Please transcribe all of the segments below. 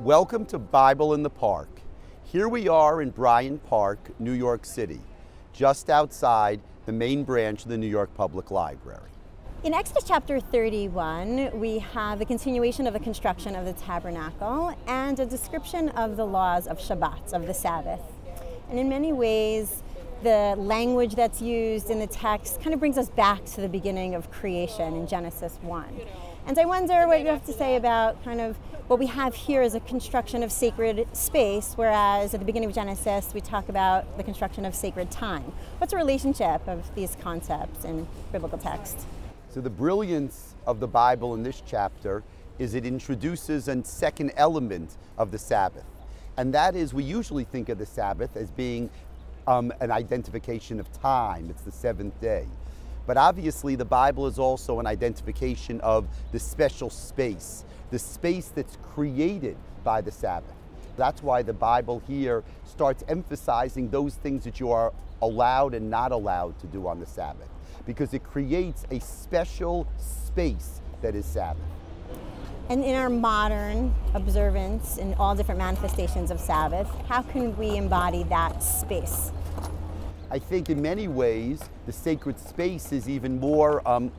Welcome to Bible in the Park. Here we are in Bryant Park, New York City, just outside the main branch of the New York Public Library. In Exodus chapter 31, we have the continuation of the construction of the tabernacle and a description of the laws of Shabbat, of the Sabbath. And in many ways, the language that's used in the text kind of brings us back to the beginning of creation in Genesis 1. And I wonder what you have to say about kind of what we have here is a construction of sacred space, whereas at the beginning of Genesis we talk about the construction of sacred time. What's the relationship of these concepts in biblical text? So, the brilliance of the Bible in this chapter is it introduces a second element of the Sabbath. And that is, we usually think of the Sabbath as being um, an identification of time, it's the seventh day. But obviously, the Bible is also an identification of the special space, the space that's created by the Sabbath. That's why the Bible here starts emphasizing those things that you are allowed and not allowed to do on the Sabbath, because it creates a special space that is Sabbath. And in our modern observance in all different manifestations of Sabbath, how can we embody that space? I think in many ways the sacred space is even more, um,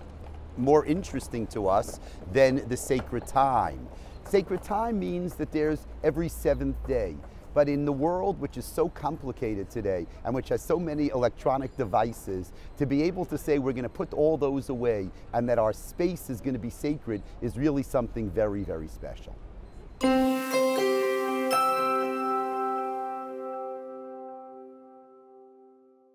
more interesting to us than the sacred time. Sacred time means that there's every seventh day. But in the world which is so complicated today and which has so many electronic devices, to be able to say we're going to put all those away and that our space is going to be sacred is really something very, very special.